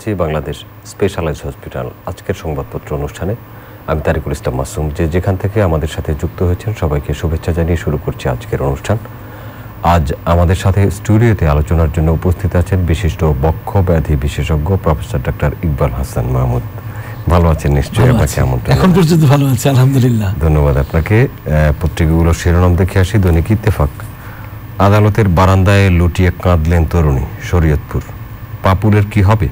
জানাচ্ছি Bangladesh specialise hospital. আজকের সংবাদপত্র অনুষ্ঠানে আমি তারিকুল ইসলাম মাসুম। যে যেখান থেকে আমাদের সাথে যুক্ত হয়েছেন সবাইকে শুভেচ্ছা জানিয়ে শুরু করছি আজকের অনুষ্ঠান। আজ আমাদের সাথে স্টুডিওতে আলোচনার জন্য উপস্থিত আছেন বিশিষ্ট বক্ষ ব্যাধি বিশেষজ্ঞ প্রফেসর ডক্টর ইকবাল হাসান মাহমুদ। ভালো আছেন নিশ্চয়ই? ভালো আপনাকে আমন্ত্রণ এখন পর্যন্ত ভালো আছে আলহামদুলিল্লাহ। ধন্যবাদ আপনাকে। পত্রিকাগুলোর শিরোনাম দেখে আসি। দৈনিক ইত্তেফাক। আদালতের বারান্দায় লুটিয়ে কাঁদলেন তরুণী শরীয়তপুর। পাপুলের কি হবে?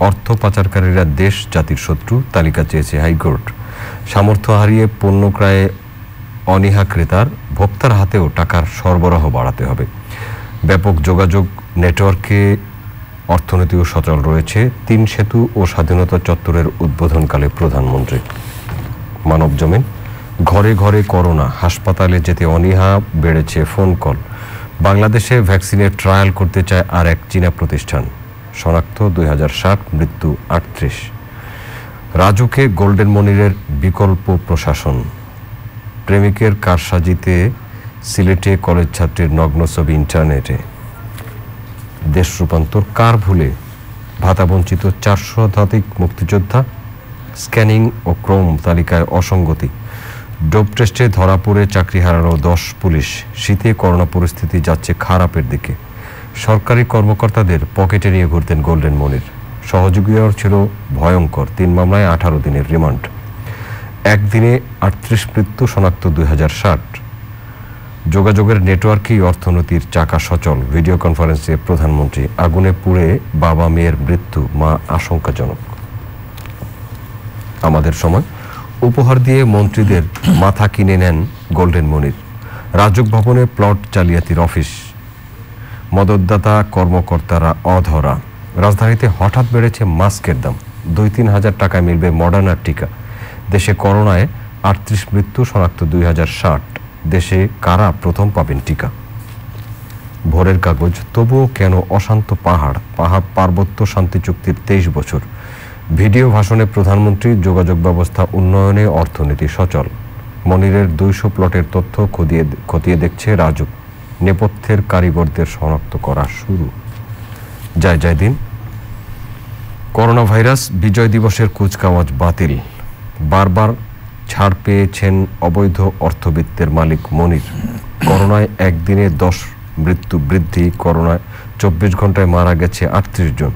অর্থ পাচারকারীরা দেশ, জাতির শত্রু তালিকা চেয়েছে হাইকোর্ট। সামর্থ্য হারিয়ে পণ্য ক্রয়ে অনীহা ক্রেতার, ভোক্তার হাতেও টাকার সরবরাহ বাড়াতে হবে। ব্যাপক যোগাযোগ নেটওয়ার্কে অর্থনীতিও সচল রয়েছে। তিন সেতু ও স্বাধীনতা চত্বরের উদ্বোধনকালে প্রধানমন্ত্রী মানব জমিন। ঘরে ঘরে করোনা, হাসপাতালে যেতে অনীহা বেড়েছে ফোন কল। বাংলাদেশে ভ্যাকসিনের ট্রায়াল করতে চায় আর এক চীনা প্রতিষ্ঠান। শনাক্ত, দুই হাজার ষাট, মৃত্যু আটত্রিশ। রাজুকে গোল্ডেন মনিরের বিকল্প প্রশাসন। প্রেমিকের কারসাজিতে সিলেটে কলেজ ছাত্রীর নগ্ন ছবি ইন্টারনেটে। দেশ রূপান্তর কার ভুলে? ভাতাবঞ্চিত চারশো শতাধিক মুক্তিযোদ্ধা। স্ক্যানিং ও ক্রোম তালিকায় অসঙ্গতি। ডোপ টেস্টে ধরা পড়ে চাকরি হারানো দশ পুলিশ। শীতে করোনা পরিস্থিতি যাচ্ছে খারাপের দিকে। সরকারি কর্মকর্তাদের পকেটে নিয়ে ঘুরতেন গোল্ডেন মনির। সহযোগীরাও ছিল ভয়ঙ্কর। তিন মামলায় আঠারো দিনের রিমান্ড। একদিনে আটত্রিশ মৃত্যু শনাক্ত দুই হাজার ষাট। যোগাযোগের নেটওয়ার্কেই অর্থনীতির চাকা সচল। ভিডিও কনফারেন্সে প্রধানমন্ত্রী আগুনে পুড়ে বাবা মেয়ের মৃত্যু মা আশঙ্কাজনক। আমাদের সময়। উপহার দিয়ে মন্ত্রীদের মাথা কিনে নেন গোল্ডেন মনির। রাজক ভবনে প্লট জালিয়াতির অফিস। মদতদাতা কর্মকর্তারা অধরা। রাজধানীতে হঠাৎ বেড়েছে মাস্কের দাম। দুই তিন হাজার টাকায় মিলবে মডার্নার টিকা। দেশে করোনায় আটত্রিশ মৃত্যু, শনাক্ত দুই হাজার ষাট। দেশে কারা প্রথম পাবেন টিকা? ভোরের কাগজ, তবুও কেন অশান্ত পাহাড়? পাহাড় পার্বত্য শান্তি চুক্তির তেইশ বছর। ভিডিও ভাষণে প্রধানমন্ত্রী, যোগাযোগ ব্যবস্থা উন্নয়নে অর্থনীতি সচল। মনিরের দুইশো প্লটের তথ্য খতিয়ে খতিয়ে দেখছে রাজুক। নেপথ্যের কারিগরদের শনাক্ত করা শুরু। যায় যায় দিন। করোনা ভাইরাস বিজয় দিবসের কুচকাওয়াজ বাতিল। বারবার ছাড় পেয়েছেন অবৈধ অর্থবিত্তের মালিক মনির। করোনায় একদিনে দশ মৃত্যু বৃদ্ধি, করোনায় চব্বিশ ঘন্টায় মারা গেছে আটত্রিশ জন।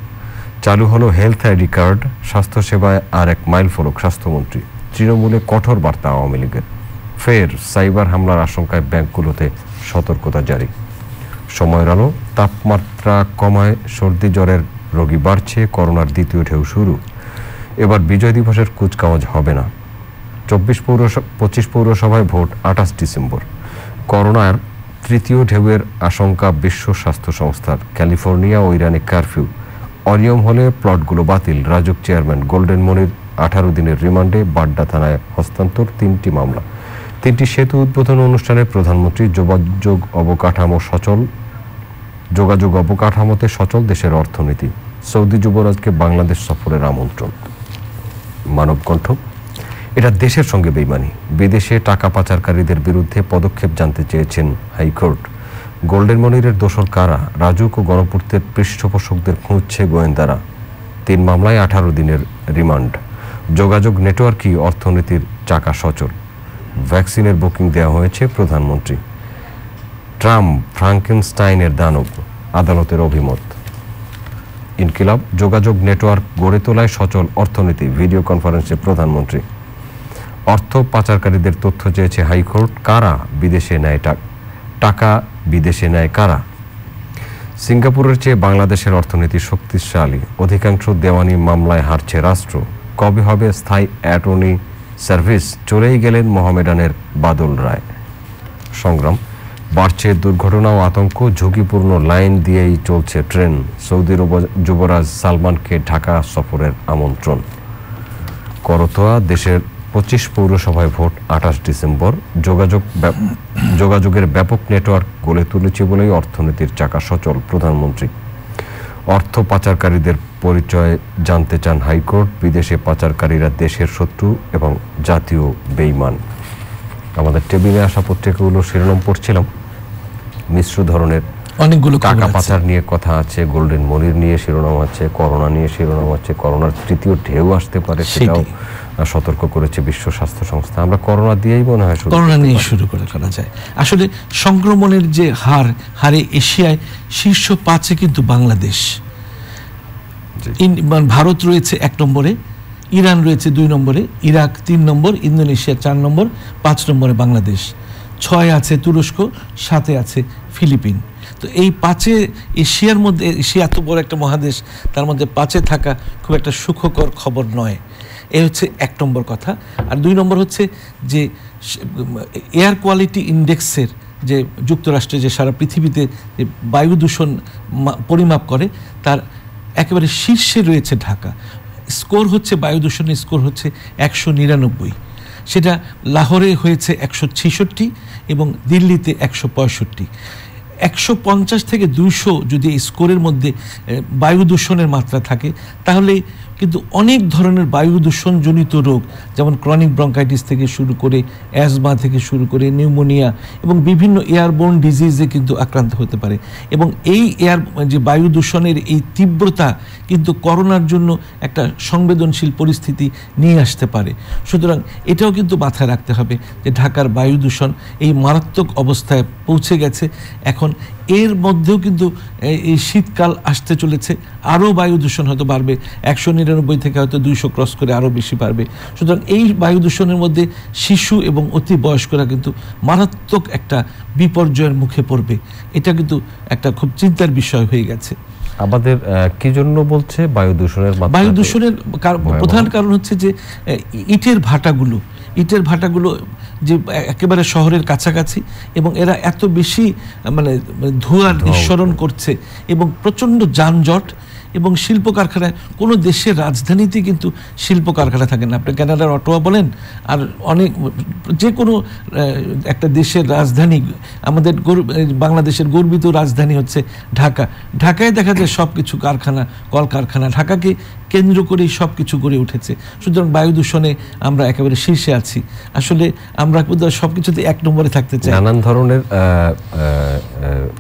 চালু হলো হেলথ আইডি কার্ড, স্বাস্থ্যসেবায় আর এক মাইল ফলক স্বাস্থ্যমন্ত্রী। তৃণমূলে কঠোর বার্তা আওয়ামী লীগের। ফের সাইবার হামলার আশঙ্কায় ব্যাংকগুলোতে সতর্কতা জারি। সময়ের আলো, তাপমাত্রা কমায়, সর্দি, জ্বরের রোগী বাড়ছে, করোনার দ্বিতীয় ঢেউ শুরু। এবার বিজয় দিবসের কুচকাওয়াজ হবে না। চব্বিশ পৌরসভা পঁচিশ পৌরসভায় ভোট আঠাশ ডিসেম্বর। করোনার তৃতীয় ঢেউয়ের আশঙ্কা বিশ্ব স্বাস্থ্য সংস্থার ক্যালিফোর্নিয়া ও ইরানে কারফিউ। অনিয়ম হলে প্লটগুলো বাতিল। রাজুক চেয়ারম্যান গোল্ডেন মনির আঠারো দিনের রিমান্ডে বাড্ডা থানায় হস্তান্তর তিনটি মামলা। তিনটি সেতু উদ্বোধন অনুষ্ঠানে প্রধানমন্ত্রী যোগাযোগ অবকাঠামো সচল, যোগাযোগ অবকাঠামোতে সচল দেশের অর্থনীতি। সৌদি যুবরাজকে বাংলাদেশ সফরের আমন্ত্রণ। মানবকণ্ঠ, এটা দেশের সঙ্গে বেইমানি। বিদেশে টাকা পাচারকারীদের বিরুদ্ধে পদক্ষেপ জানতে চেয়েছেন হাইকোর্ট। গোল্ডেন মনিরের দোষর কারা? রাজুক ও গণপূর্তের পৃষ্ঠপোষকদের খুঁজছে গোয়েন্দারা। তিন মামলায় আঠারো দিনের রিমান্ড। যোগাযোগ নেটওয়ার্কই অর্থনীতির চাকা সচল। ভ্যাকসিনের বুকিং দেওয়া হয়েছে প্রধানমন্ত্রী। ট্রাম্প, ফ্রাঙ্কেনস্টাইনের দানব, আদালতের অভিমত। ইনকিলাব, যোগাযোগ নেটওয়ার্ক গড়ে তোলায় সচল অর্থনীতি, ভিডিও কনফারেন্সে প্রধানমন্ত্রী। অর্থ পাচারকারীদের তথ্য চেয়েছে হাইকোর্ট, কারা বিদেশে নেয় টাকা বিদেশে নেয় কারা? সিঙ্গাপুরের চেয়ে বাংলাদেশের অর্থনীতি শক্তিশালী, অধিকাংশ দেওয়ানি মামলায় হারছে রাষ্ট্র। কবে হবে স্থায়ী অ্যাটর্নি সার্ভিস চলেই গেলেন মোহামেডানের বাদল রায়। সংগ্রাম, বাড়ছে দুর্ঘটনা ও আতঙ্ক, ঝুঁকিপূর্ণ লাইন দিয়েই চলছে ট্রেন সৌদির যুবরাজ সালমানকে ঢাকা সফরের আমন্ত্রণ। করতোয়া দেশের পঁচিশ পৌরসভায় ভোট আঠাশ ডিসেম্বর। যোগাযোগ যোগাযোগের ব্যাপক নেটওয়ার্ক গড়ে তুলেছে বলেই অর্থনীতির চাকা সচল প্রধানমন্ত্রী অর্থ পাচারকারীদের পরিচয় জানতে চান হাইকোর্ট বিদেশে পাচারকারীরা দেশের শত্রু এবং জাতীয় বেইমান। আমাদের টেবিলে আসা পত্রিকাগুলো শিরোনাম পড়ছিলাম। মিশ্র ধরনের অনেকগুলো টাকা পাচার নিয়ে কথা আছে গোল্ডেন মনির নিয়ে শিরোনাম আছে করোনা নিয়ে শিরোনাম আছে করোনার তৃতীয় ঢেউ আসতে পারে সেটাও সতর্ক করেছে বিশ্ব স্বাস্থ্য সংস্থা। আমরা করোনা দিয়েই মনে হয় করোনা নিয়ে শুরু করে করা যায়। আসলে সংক্রমণের যে হার হারে এশিয়ায় শীর্ষ পাঁচে কিন্তু বাংলাদেশ। ইন- মানে ভারত রয়েছে এক নম্বরে ইরান রয়েছে দুই নম্বরে ইরাক তিন নম্বর ইন্দোনেশিয়া চার নম্বর পাঁচ নম্বরে বাংলাদেশ। ছয় আছে তুরস্ক সাতে আছে ফিলিপিন। তো এই পাঁচে এশিয়ার মধ্যে এশিয়া এত বড় একটা মহাদেশ তার মধ্যে পাঁচে থাকা খুব একটা সুখকর খবর নয়। এই হচ্ছে এক নম্বর কথা। আর দুই নম্বর হচ্ছে যে এয়ার কোয়ালিটি ইন্ডেক্সের যে যুক্তরাষ্ট্রে যে সারা পৃথিবীতে যে বায়ু দূষণ পরিমাপ করে, তার একেবারে শীর্ষে রয়েছে ঢাকা। স্কোর হচ্ছে, বায়ু দূষণের স্কোর হচ্ছে একশো নিরানব্বই। সেটা লাহোরে হয়েছে একশো ছেষট্টি এবং দিল্লিতে একশো পঁয়ষট্টি। একশো পঞ্চাশ থেকে দুইশো যদি এই স্কোরের মধ্যে বায়ু দূষণের মাত্রা থাকে, তাহলে কিন্তু অনেক ধরনের বায়ু দূষণজনিত রোগ, যেমন ক্রনিক ব্রঙ্কাইটিস থেকে শুরু করে অ্যাজমা থেকে শুরু করে নিউমোনিয়া এবং বিভিন্ন এয়ারবোর্ন ডিজিজে কিন্তু আক্রান্ত হতে পারে। এবং এই এয়ার যে বায়ু দূষণের এই তীব্রতা কিন্তু করোনার জন্য একটা সংবেদনশীল পরিস্থিতি নিয়ে আসতে পারে। সুতরাং এটাও কিন্তু মাথায় রাখতে হবে যে ঢাকার বায়ু দূষণ এই মারাত্মক অবস্থায় পৌঁছে গেছে। এখন এর মধ্যেও কিন্তু এই- শীতকাল আসতে চলেছে। আরও বায়ু দূষণ হয়তো বাড়বে। একশো নিরানব্বই থেকে হয়তো দুইশো ক্রস করে আরও বেশি বাড়বে। সুতরাং এই বায়ু দূষণের মধ্যে শিশু এবং অতি বয়স্করা কিন্তু মারাত্মক একটা বিপর্যয়ের মুখে পড়বে। এটা কিন্তু একটা খুব চিন্তার বিষয় হয়ে গেছে। আমাদের কি জন্য বলছে? বায়ু দূষণের বায়ু দূষণের প্রধান কারণ হচ্ছে যে ইটের ভাটাগুলো ইটের ভাটাগুলো যে একেবারে শহরের কাছাকাছি এবং এরা এত বেশি মানে ধোঁয়া নিঃসরণ করছে এবং প্রচণ্ড যানজট এবং শিল্প কারখানায় কোনো দেশের রাজধানীতে কিন্তু শিল্প কারখানা থাকে না। আপনি কানাডার অটোয়া বলেন আর অনেক যে কোনো একটা দেশের রাজধানী আমাদের গর্ব- বাংলাদেশের গর্বিত রাজধানী হচ্ছে ঢাকা। ঢাকায় দেখা যায় সব কিছু কারখানা কলকারখানা। ঢাকাকে কেন্দ্র করেই সব কিছু গড়ে উঠেছে। সুতরাং বায়ু দূষণে আমরা একেবারে শীর্ষে আছি। আসলে আমরা সব কিছুতে এক নম্বরে থাকতে চাই। নানান ধরনের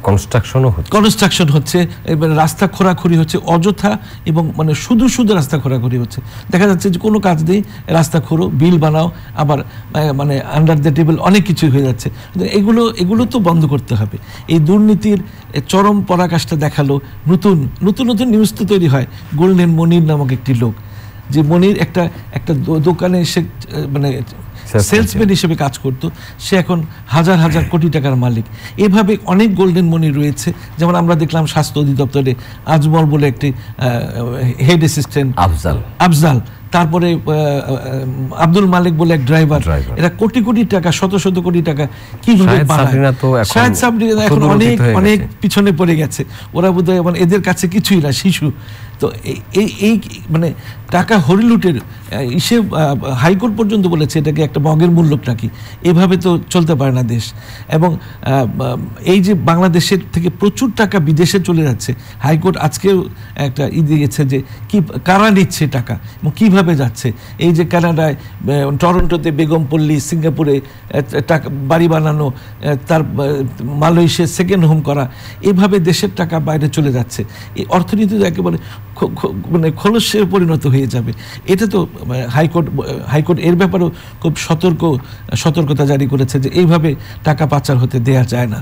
কনস্ট্রাকশনও হচ্ছে। কনস্ট্রাকশন হচ্ছে এবার রাস্তা খোরাখুরি হচ্ছে অযথা এবং মানে শুধু শুধু রাস্তা খোরাখুরি হচ্ছে। দেখা যাচ্ছে যে কোনো কাজ নেই রাস্তা খোরো বিল বানাও আবার মানে আন্ডার দ্য টেবিল অনেক কিছু হয়ে যাচ্ছে। এগুলো এগুলো তো বন্ধ করতে হবে। এই দুর্নীতির চরম পরাকাষ্ঠা দেখাল নতুন নতুন নতুন নিউজ তো তৈরি হয়। গোল্ডেন মনির নামক একটি লোক যে মনির একটা একটা দোকানে সে মানে সেলসম্যান হিসেবে কাজ করতো সে এখন হাজার হাজার কোটি টাকার মালিক। এভাবে অনেক গোল্ডেন মনি রয়েছে। যেমন আমরা দেখলাম স্বাস্থ্য অধিদপ্তরে আজমল বলে একটি হেড অ্যাসিস্ট্যান্ট আফজাল। আফজাল। তারপরে আব্দুল মালিক বলে এক ড্রাইভার এরা কোটি কোটি টাকা শত শত কোটি টাকা কীভাবে শাহেদ সাবরিনা এখন শাহেদ সাবরিনা এখন সুদূরতীত অনেক অনেক পিছনে পড়ে গেছে। ওরা বোধহয় মানে এদের কাছে কিছুই না শিশু। তো এই- এই মানে টাকা হরিলুটের ইসে হাইকোর্ট পর্যন্ত বলেছে এটাকে একটা মগের মূল্য নাকি। এভাবে তো চলতে পারে না দেশ। এবং এই যে বাংলাদেশের থেকে প্রচুর টাকা বিদেশে চলে যাচ্ছে হাইকোর্ট আজকেও একটা ই দিয়েছে যে কি কারা নিচ্ছে টাকা এবং কীভাবে যাচ্ছে? এই যে কানাডায় টরন্টোতে বেগমপল্লী সিঙ্গাপুরে টাকা বাড়ি বানানো তার আহ, মালয়েশিয়ায় সেকেন্ড হোম করা এভাবে দেশের টাকা বাইরে চলে যাচ্ছে। এই অর্থনীতি তো একেবারে মানে খলসে পরিণত হয়ে যাবে। এটা তো হাইকোর্ট হাইকোর্ট এর ব্যাপারেও খুব সতর্ক, সতর্কতা জারি করেছে যে এইভাবে টাকা পাচার হতে দেয়া যায় না।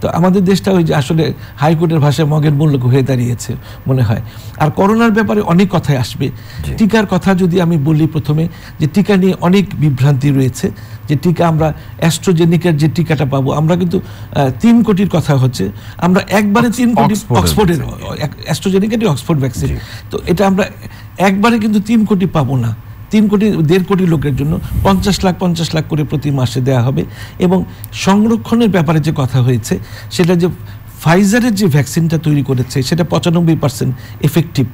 তো আমাদের দেশটা ওই যে আসলে হাইকোর্টের ভাষায় মগের মূল্য হয়ে দাঁড়িয়েছে মনে হয়। আর করোনার ব্যাপারে অনেক কথাই আসবে। টিকার কথা যদি আমি বলি প্রথমে যে টিকা নিয়ে অনেক বিভ্রান্তি রয়েছে যে টিকা আমরা অ্যাস্ট্রোজেনিকের যে টিকাটা পাবো আমরা কিন্তু তিন কোটির কথা হচ্ছে। আমরা একবারে তিন কোটি অক্সফোর্ডের অ্যাস্ট্রোজেনিকেরই অক্সফোর্ড ভ্যাকসিন তো এটা আমরা একবারে কিন্তু তিন কোটি পাবো না। তিন কোটি, দেড় কোটি লোকের জন্য পঞ্চাশ লাখ পঞ্চাশ লাখ করে প্রতি মাসে দেওয়া হবে এবং সংরক্ষণের ব্যাপারে যে কথা হয়েছে, সেটা যে ফাইজারের যে ভ্যাকসিনটা তৈরি করেছে, সেটা পঁচানব্বই পার্সেন্ট এফেক্টিভ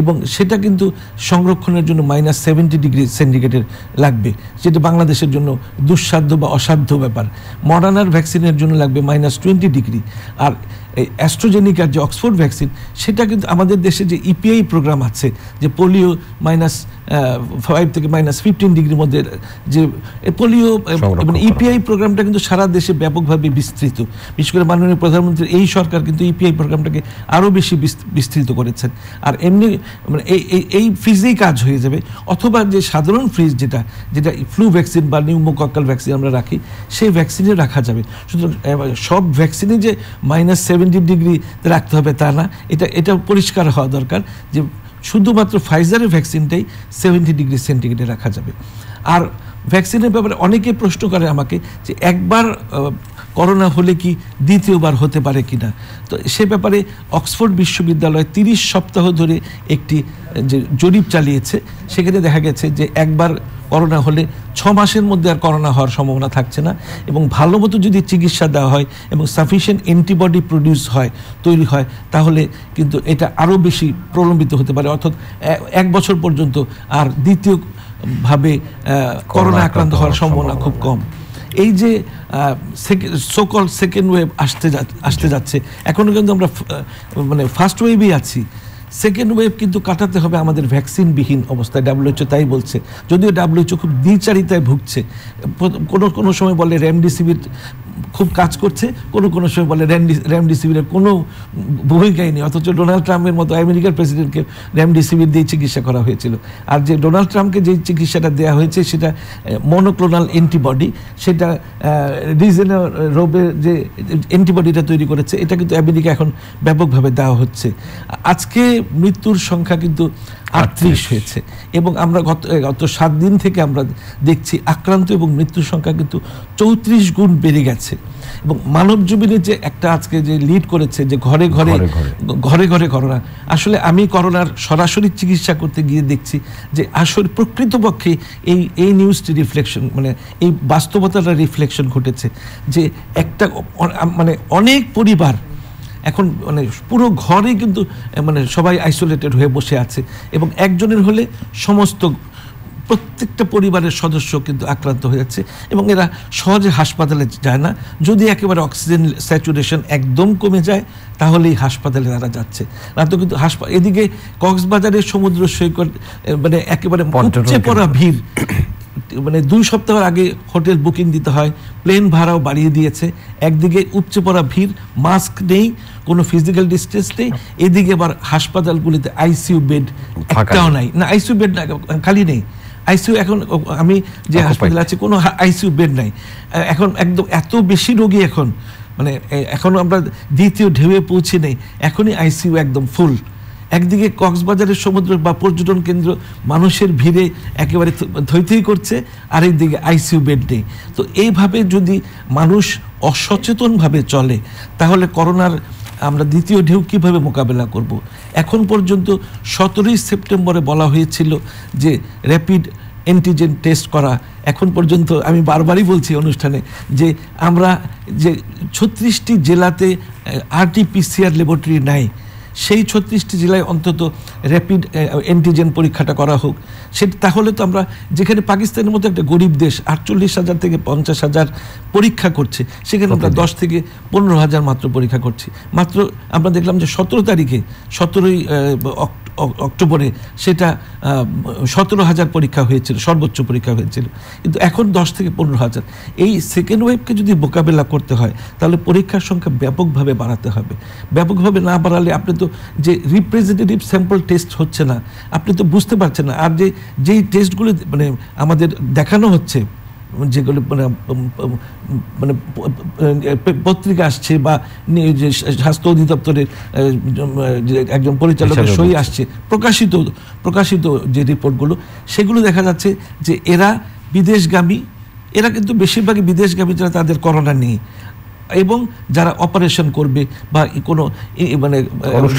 এবং সেটা কিন্তু সংরক্ষণের জন্য মাইনাস সেভেন্টি ডিগ্রি সেন্টিগ্রেডের লাগবে। যেটা বাংলাদেশের জন্য দুঃসাধ্য বা অসাধ্য ব্যাপার। মডার্নার ভ্যাকসিনের জন্য লাগবে মাইনাস টোয়েন্টি ডিগ্রি আর এই অ্যাস্ট্রোজেনিকার যে অক্সফোর্ড ভ্যাকসিন সেটা কিন্তু আমাদের দেশে যে ইপিআই প্রোগ্রাম আছে যে পোলিও মাইনাস ফাইভ থেকে মাইনাস ফিফটিন ডিগ্রির মধ্যে যে পোলিও মানে ইপিআই প্রোগ্রামটা কিন্তু সারা দেশে ব্যাপকভাবে বিস্তৃত। বিশেষ করে মাননীয় প্রধানমন্ত্রী এই সরকার কিন্তু ইপিআই প্রোগ্রামটাকে আরও বেশি বিস- বিস্তৃত করেছেন। আর এমনি মানে এই এই- এই ফ্রিজেই কাজ হয়ে যাবে অথবা যে সাধারণ ফ্রিজ যেটা যেটা ফ্লু ভ্যাকসিন বা নিউমোকক্কাল ভ্যাকসিন আমরা রাখি সেই ভ্যাকসিনে রাখা যাবে। সুতরাং সব ভ্যাকসিনে যে মাইনাস সেভেন্টি ডিগ্রি রাখতে হবে তা না। এটা এটা পরিষ্কার হওয়া দরকার যে শুধুমাত্র ফাইজারের ভ্যাকসিনটাই সেভেন্টি ডিগ্রি সেন্টিগ্রেডে রাখা যাবে। আর ভ্যাকসিনের ব্যাপারে অনেকে প্রশ্ন করে আমাকে যে একবার করোনা হলে কি দ্বিতীয়বার হতে পারে কিনা তো সে ব্যাপারে অক্সফোর্ড বিশ্ববিদ্যালয় তিরিশ সপ্তাহ ধরে একটি যে জরিপ চালিয়েছে, সেখানে দেখা গেছে যে একবার করোনা হলে ছ মাসের মধ্যে আর করোনা হওয়ার সম্ভাবনা থাকছে না এবং ভালো মতো যদি চিকিৎসা দেওয়া হয় এবং সাফিসিয়েন্ট অ্যান্টিবডি প্রডিউস হয় তৈরি হয় তাহলে কিন্তু এটা আরও বেশি প্রলম্বিত হতে পারে। অর্থাৎ এক বছর পর্যন্ত আর দ্বিতীয় ভাবে করোনা আক্রান্ত হওয়ার সম্ভাবনা খুব কম। এই যে সোকল সেকেন্ড ওয়েভ আসতে আসতে যাচ্ছে এখনও কিন্তু আমরা মানে ফার্স্ট ওয়েভেই আছি। সেকেন্ড ওয়েভ কিন্তু কাটাতে হবে আমাদের ভ্যাকসিনবিহীন অবস্থায়। ডাব্লিউএইচও তাই বলছে। যদিও ডাব্লিউএইচও খুব দ্বিচারিতায় ভুগছে। কোনো কোনো সময় বলে রেমডিসিভির খুব কাজ করছে কোনো কোনো সময় বলে র্যামডি র্যামডিসিভিরের কোনো ভূমিকাই নেই অথচ ডোনাল্ড ট্রাম্পের মতো আমেরিকার প্রেসিডেন্টকে র্যামডিসিভির দিয়ে চিকিৎসা করা হয়েছিল। আর যে ডোনাল্ড ট্রাম্পকে যে চিকিৎসাটা দেওয়া হয়েছে সেটা মনোক্লোনাল অ্যান্টিবডি সেটা রিজেনার রোগের যে অ্যান্টিবডিটা তৈরি করেছে এটা কিন্তু আমেরিকা এখন ব্যাপকভাবে দেওয়া হচ্ছে। আজকে মৃত্যুর সংখ্যা কিন্তু আটত্রিশ হয়েছে এবং আমরা গত গত সাত দিন থেকে আমরা দেখছি আক্রান্ত এবং মৃত্যুর সংখ্যা কিন্তু চৌত্রিশ গুণ বেড়ে গেছে। এবং মানব জীবনে যে একটা আজকে যে লিড করেছে যে ঘরে ঘরে ঘরে ঘরে। ঘরে ঘরে করোনা আসলে আমি করোনার সরাসরি চিকিৎসা করতে গিয়ে দেখছি যে আসলে প্রকৃতপক্ষে এই এই নিউজটি রিফ্লেকশন মানে এই বাস্তবতাটা রিফ্লেকশন ঘটেছে যে একটা মানে অনেক পরিবার এখন মানে পুরো ঘরে কিন্তু মানে সবাই আইসোলেটেড হয়ে বসে আছে এবং একজনের হলে সমস্ত প্রত্যেকটা পরিবারের সদস্য কিন্তু আক্রান্ত হয়ে যাচ্ছে এবং এরা সহজে হাসপাতালে যায় না। যদি একেবারে অক্সিজেন স্যাচুরেশন একদম কমে যায় তাহলেই হাসপাতালে তারা যাচ্ছে। না তো কিন্তু হাসপাতাল এদিকে কক্সবাজারের সমুদ্র সৈকত মানে একেবারে উপচে পড়া ভিড়। মানে দুই সপ্তাহ আগে হোটেল বুকিং দিতে হয় প্লেন ভাড়াও বাড়িয়ে দিয়েছে। একদিকে উপচে পড়া ভিড় মাস্ক নেই কোনো ফিজিক্যাল ডিস্টেন্স নেই। এদিকে আবার হাসপাতালগুলিতে আইসিইউ বেড একটাও নাই। না আইসিইউ বেড না খালি নেই। আইসিইউ এখন আমি যে. হাসপাতালে আছি কোনো আইসিইউ বেড নাই। এখন একদম এত বেশি রোগী এখন মানে এ- এখনও আমরা দ্বিতীয় ঢেউয়ে পৌঁছে নেই এখনই আইসিইউ একদম ফুল। একদিকে কক্সবাজারের সমুদ্র বা পর্যটন কেন্দ্র মানুষের ভিড়ে একেবারে থইথই করছে আরেকদিকে আইসিইউ বেড নেই। তো এইভাবে যদি মানুষ অসচেতনভাবে চলে তাহলে করোনার আমরা দ্বিতীয় ঢেউ কীভাবে মোকাবেলা করব? এখন পর্যন্ত সতেরোই সেপ্টেম্বরে বলা হয়েছিল যে র্যাপিড অ্যান্টিজেন টেস্ট করা। এখন পর্যন্ত আমি বারবারই বলছি অনুষ্ঠানে যে আমরা যে ছত্রিশটি জেলাতে আরটিপিসিআর ল্যাবরেটরি নাই। সেই ছত্রিশটি জেলায় অন্তত র্যাপিড অ্যান্টিজেন পরীক্ষাটা করা হোক। সেটা তাহলে তো আমরা যেখানে পাকিস্তানের মতো একটা গরিব দেশ আটচল্লিশ হাজার থেকে পঞ্চাশ হাজার পরীক্ষা করছে সেখানে আমরা দশ থেকে পনেরো হাজার মাত্র পরীক্ষা করছি। মাত্র আমরা দেখলাম যে সতেরো তারিখে সতেরোই অক্টোবরে সেটা সতেরো হাজার পরীক্ষা হয়েছিল, সর্বোচ্চ পরীক্ষা হয়েছিল। কিন্তু এখন দশ থেকে পনেরো হাজার। এই সেকেন্ড ওয়েভকে যদি মোকাবেলা করতে হয়, তাহলে পরীক্ষার সংখ্যা ব্যাপকভাবে বাড়াতে হবে। ব্যাপকভাবে না বাড়ালে আপনি তো যে রিপ্রেজেন্টেটিভ স্যাম্পল টেস্ট হচ্ছে না, আপনি তো বুঝতে পারছেন না। আর যে, যেই টেস্টগুলো মানে আমাদের দেখানো হচ্ছে যেগুলো মানে মানে পত্রিকা আসছে বা যে স্বাস্থ্য অধিদপ্তরের একজন পরিচালকের সই আসছে প্রকাশিত প্রকাশিত যে রিপোর্টগুলো সেগুলো দেখা যাচ্ছে যে এরা বিদেশগামী এরা কিন্তু বেশিরভাগই বিদেশগামী যারা তাদের করোনা নেই। এবং যারা অপারেশন করবে বা কোনো মানে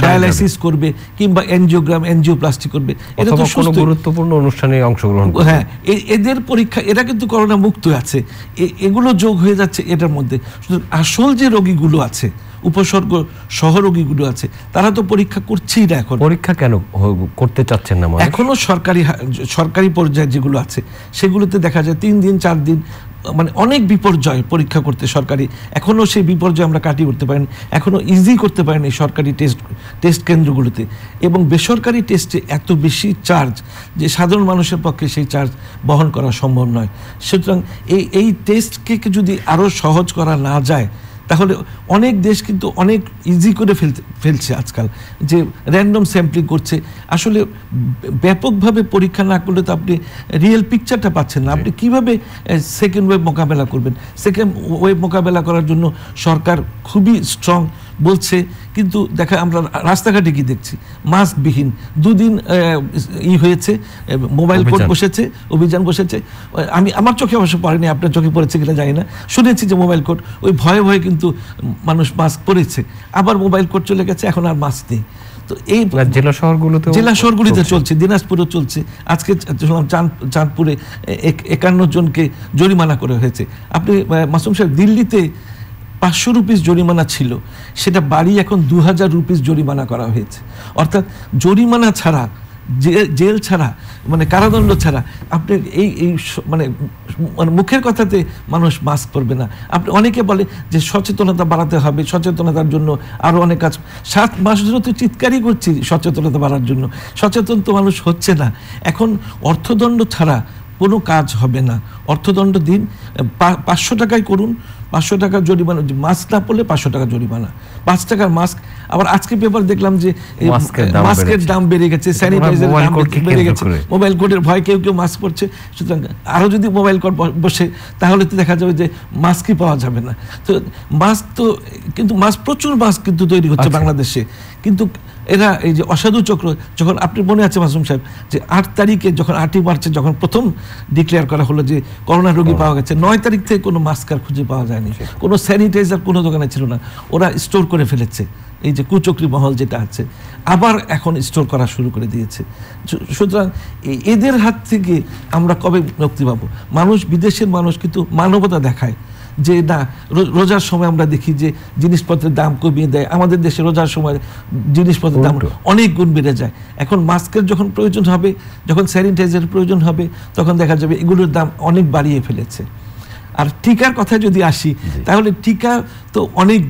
ডায়ালাইসিস করবে কিংবা এনজিওগ্রাম এনজিওপ্লাস্টি করবে এটা তো কোনো গুরুত্বপূর্ণ অনুষ্ঠানে অংশগ্রহণ করবে। হ্যাঁ এদের পরীক্ষা এরা কিন্তু করোনা মুক্ত আছে। এগুলো যোগ হয়ে যাচ্ছে এটার মধ্যে। শুধু আসল যে রোগীগুলো আছে উপসর্গ সহ রোগীগুলো আছে তারা তো পরীক্ষা করছেই না এখন। পরীক্ষা কেন করতে চাচ্ছেন না এখনও সরকারি সরকারি পর্যায়ে যেগুলো আছে সেগুলোতে দেখা যায় তিন দিন চার দিন মানে অনেক বিপর্যয় পরীক্ষা করতে সরকারি। এখনও সেই বিপর্যয় আমরা কাটিয়ে উঠতে পারেন। এখনও ইজি করতে পারেন এই সরকারি টেস্ট টেস্ট কেন্দ্রগুলোতে। এবং বেসরকারি টেস্টে এত বেশি চার্জ যে সাধারণ মানুষের পক্ষে সেই চার্জ বহন করা সম্ভব নয়। সুতরাং এই এই টেস্টকে যদি আরও সহজ করা না যায় তাহলে অনেক দেশ কিন্তু অনেক ইজি করে ফেলতে ফেলছে আজকাল যে র্যান্ডম স্যাম্পলিং করছে। আসলে ব্যাপকভাবে পরীক্ষা না করলে তো আপনি রিয়েল পিকচারটা পাচ্ছেন না। আপনি কীভাবে সেকেন্ড ওয়েব মোকাবেলা করবেন? সেকেন্ড ওয়েব মোকাবেলা করার জন্য সরকার খুবই স্ট্রং বলছে কিন্তু দেখা আমরা রাস্তাঘাটে কি দেখছি মাস্কবিহীন দুদিন ই হয়েছে মোবাইল কোর্ট বসেছে অভিযান বসেছে। আমি আমার চোখে অবশ্য পড়েনি আপনার চোখে পড়েছে কিনা জানি না। শুনেছি যে মোবাইল কোর্ট ওই ভয়ে ভয়ে কিন্তু মানুষ মাস্ক পরেছে। আবার মোবাইল কোর্ট চলে গেছে এখন আর মাস্ক নেই। তো এই জেলা শহরগুলোতে জেলা শহরগুলিতে চলছে। দিনাজপুরে চলছে। আজকে শুনলাম চাঁদ চাঁদপুরে এক- একান্ন জনকে জরিমানা করা হয়েছে। আপনি মাসুম সাহেব দিল্লিতে পাঁচশো রুপিস জরিমানা ছিল। সেটা বাড়ি এখন দু হাজার রুপিস জরিমানা করা হয়েছে। অর্থাৎ জরিমানা ছাড়া জেল ছাড়া মানে কারাদণ্ড ছাড়া আপনি এই এই মানে মানে মুখের কথাতে মানুষ মাস্ক পরবে না। আপনি অনেকে বলে যে সচেতনতা বাড়াতে হবে, সচেতনতার জন্য আরও অনেক কাজ। সাত মাস ধরে তো চিৎকারই করছি সচেতনতা বাড়ার জন্য। সচেতন তো মানুষ হচ্ছে না। এখন অর্থদণ্ড ছাড়া কোনো কাজ হবে না। অর্থদণ্ড দিন পাঁচশো টাকায় করুন পাঁচশো টাকা জরিমানা মাস্ক না পড়লে পাঁচশো টাকা জরিমানা। পাঁচ টাকার মাস্ক আবার আজকে পেপার দেখলাম যে মাস্কের দাম বেড়ে গেছে দাম বেড়ে গেছে। মোবাইল কোডের ভয় কেউ কেউ মাস্ক পরছে। সুতরাং আরও যদি মোবাইল কোড বসে তাহলে তো দেখা যাবে যে মাস্কই পাওয়া যাবে না। তো মাস্ক তো কিন্তু মাস্ক প্রচুর মাস্ক কিন্তু তৈরি হচ্ছে আচ্ছা। বাংলাদেশে। কিন্তু এরা এই যে অসাধু চক্র যখন আপনি মনে আছে মাসুম সাহেব যে আট তারিখে যখন আটই মার্চে যখন প্রথম ডিক্লেয়ার করা হলো যে করোনা রোগী পাওয়া গেছে নয় তারিখ থেকে কোনো মাস্ক আর খুঁজে পাওয়া যায়নি। কোনো স্যানিটাইজার কোনো দোকানে ছিল না। ওরা স্টোর করে ফেলেছে। এই যে কুচক্রি মহল যেটা আছে আবার এখন স্টোর করা শুরু করে দিয়েছে। সুতরাং এদের হাত থেকে আমরা কবে মুক্তি পাবো? মানুষ বিদেশের মানুষ কিন্তু মানবতা দেখায়। যে না রোজার সময় আমরা দেখি যে জিনিসপত্রের দাম কমিয়ে দেয়। আমাদের দেশে রোজার সময় জিনিসপত্রের দাম অনেক গুণ বেড়ে যায়। এখন মাস্কের যখন প্রয়োজন হবে যখন স্যানিটাইজারের প্রয়োজন হবে তখন দেখা যাবে এগুলোর দাম অনেক বাড়িয়ে ফেলেছে। আর টিকার কথা যদি আসি তাহলে টিকা তো অনেক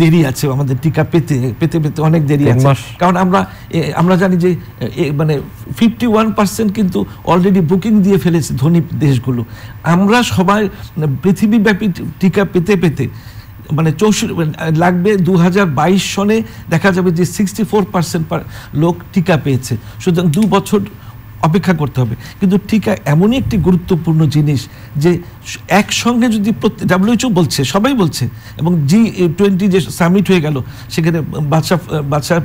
দেরি আছে আমাদের টিকা পেতে পেতে পেতে অনেক দেরি আছে। কারণ আমরা এ, আমরা জানি যে মানে ফিফটি ওয়ান পার্সেন্ট কিন্তু অলরেডি বুকিং দিয়ে ফেলেছে ধনী দেশগুলো। আমরা সবাই মানে পৃথিবীব্যাপী টিকা পেতে পেতে মানে চৌষট্টি লাগবে দু হাজার বাইশ সনে দেখা যাবে যে সিক্সটি ফোর পার্সেন্ট লোক টিকা পেয়েছে। সুতরাং দু বছর অপেক্ষা করতে হবে। কিন্তু টিকা এমনই একটি গুরুত্বপূর্ণ জিনিস যে একসঙ্গে যদি ডাব্লিউএইচও বলছে, সবাই বলছে, এবং জি টোয়েন্টি যে সামিট হয়ে গেল, সেখানে বাদশাহ বাদশাহ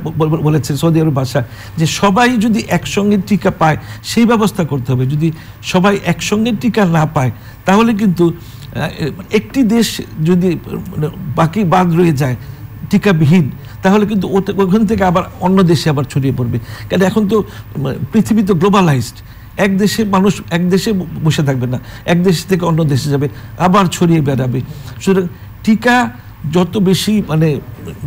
বলেছে সৌদি আরব বাদশাহ, যে সবাই যদি একসঙ্গে টিকা পায়, সেই ব্যবস্থা করতে হবে। যদি সবাই একসঙ্গে টিকা না পায়, তাহলে কিন্তু একটি দেশ যদি মানে বাকি বাদ রয়ে যায়, টিকাবিহীন তাহলে কিন্তু ওখান থেকে আবার অন্য দেশে আবার ছড়িয়ে পড়বে। কারণ এখন তো মানে, পৃথিবী তো গ্লোবালাইজড এক দেশে মানুষ এক দেশে বসে থাকবে না। এক দেশ থেকে অন্য দেশে যাবে আবার ছড়িয়ে বেড়াবে। সুতরাং টিকা যত বেশি মানে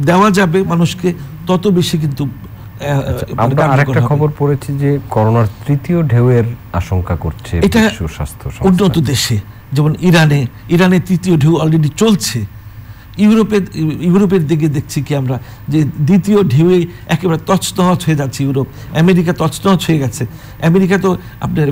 দেওয়া যাবে মানুষকে তত বেশি কিন্তু মানে আমরা আরেকটা খবর পড়েছি যে করোনার তৃতীয় ঢেউয়ের আশঙ্কা করছে এটা বিশ্ব স্বাস্থ্য উন্নত দেশে যেমন ইরানে। ইরানে তৃতীয় ঢেউ অলরেডি চলছে। ইউরোপের ইউরোপের দিকে দেখছি কি আমরা যে দ্বিতীয় ঢেউয়ে একেবারে তছনছ হয়ে যাচ্ছে ইউরোপ। আমেরিকা তছনছ হয়ে গেছে। আমেরিকা তো আপনার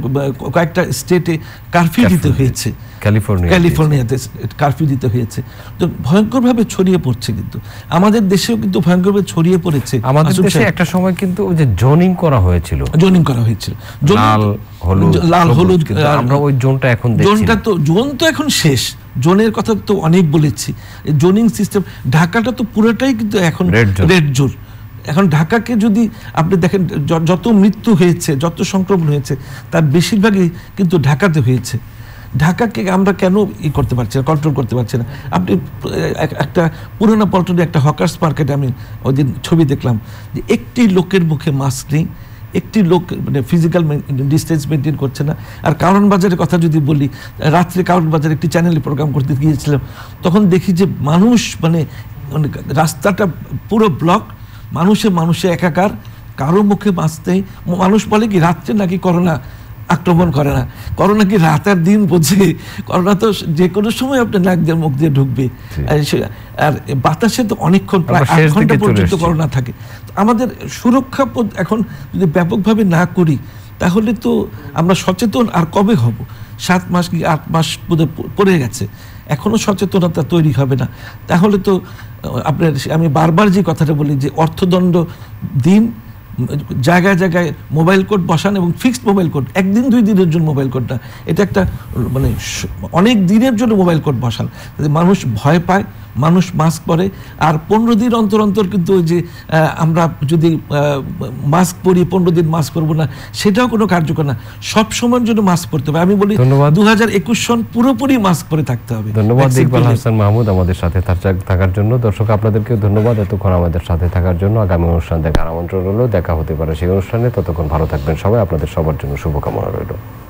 কয়েকটা স্টেটে কারফিউ দিতে হয়েছে। ক্যালিফোর্নিয়া ক্যালিফোর্নিয়াতে কারফিউ দিতে হয়েছে। তো ভয়ঙ্করভাবে ছড়িয়ে পড়ছে কিন্তু। আমাদের দেশেও কিন্তু ভয়ঙ্করভাবে ছড়িয়ে পড়েছে। আমাদের দেশে একটা সময় কিন্তু ওই যে জোনিং করা হয়েছিল। জোনিং করা হয়েছিল। লাল হলুদ লাল হলুদ আমরা ওই জোনটা এখন দেখছি জোনটা তো জোন তো এখন শেষ। জোনের কথা তো অনেক বলেছি। জোনিং সিস্টেম ঢাকাটা তো পুরোটাই কিন্তু এখন রেড জোন এখন ঢাকাকে যদি আপনি দেখেন যত মৃত্যু হয়েছে যত সংক্রমণ হয়েছে তার বেশিরভাগই কিন্তু ঢাকাতে হয়েছে। ঢাকাকে আমরা কেন ই করতে পারছি না কন্ট্রোল করতে পারছি না? আপনি একটা পুরোনো পল্টনে একটা হকার্স মার্কেটে আমি ওই দিন ছবি দেখলাম যে একটি লোকের মুখে মাস্ক নেই একটি লোক মানে ফিজিক্যাল ডিস্টেন্স মেনটেন করছে না। আর কারণ বাজারের কথা যদি বলি, রাত্রে কারণ বাজারে একটি চ্যানেলে প্রোগ্রাম করতে গিয়েছিলাম, তখন দেখি যে মানুষ মানে মানে রাস্তাটা পুরো ব্লক মানুষে মানুষে একাকার, কারও মুখে বাঁচতে মানুষ বলে কি, রাত্রে নাকি করোনা? আক্রমণ করে না। করোনা কি রাত আর দিন বোঝে? করোনা তো যে কোনো সময় আপনার নাক দিয়ে মুখ দিয়ে ঢুকবে। আর বাতাসে তো অনেকক্ষণ প্রায় আট ঘণ্টা পর্যন্ত করোনা থাকে। আমাদের সুরক্ষা এখন যদি ব্যাপকভাবে না করি তাহলে তো আমরা সচেতন আর কবে হব? সাত মাস কি আট মাস পড়ে গেছে। এখনও সচেতনতা তৈরি হবে না। তাহলে তো আপনার আমি বারবার যে কথাটা বলি যে অর্থদণ্ড দিন জায়গায় জায়গায় মোবাইল কোড বসান এবং ফিক্সড মোবাইল কোড, একদিন দুই দিনের জন্য মোবাইল কোড না এটা একটা মানে অনেক দিনের জন্য মোবাইল কোড বসান মানুষ ভয় পায় মানুষ মাস্ক পরে। আর পনেরো দিন অন্তর অন্তর কিন্তু ওই যে আমরা যদি মাস্ক পরি পনেরো দিন মাস্ক পরবো না সেটাও কোনো কার্যকর না। সব সময়ের জন্য মাস্ক পরতে হবে। আমি বলি ধন্যবাদ। দু হাজার একুশ সন পুরোপুরি মাস্ক পরে থাকতে হবে। ধন্যবাদ ইকবাল হাসান মাহমুদ আমাদের সাথে থাকার- জন্য। দর্শক আপনাদেরকেও ধন্যবাদ। এতক্ষণ আমাদের সাথে থাকার জন্য আগামী অনুষ্ঠান দেখার আমন্ত্রণ রইল। দেখা হতে পারে সেই অনুষ্ঠানে। ততক্ষণ ভালো থাকবেন সবাই। আপনাদের সবার জন্য শুভকামনা রইল।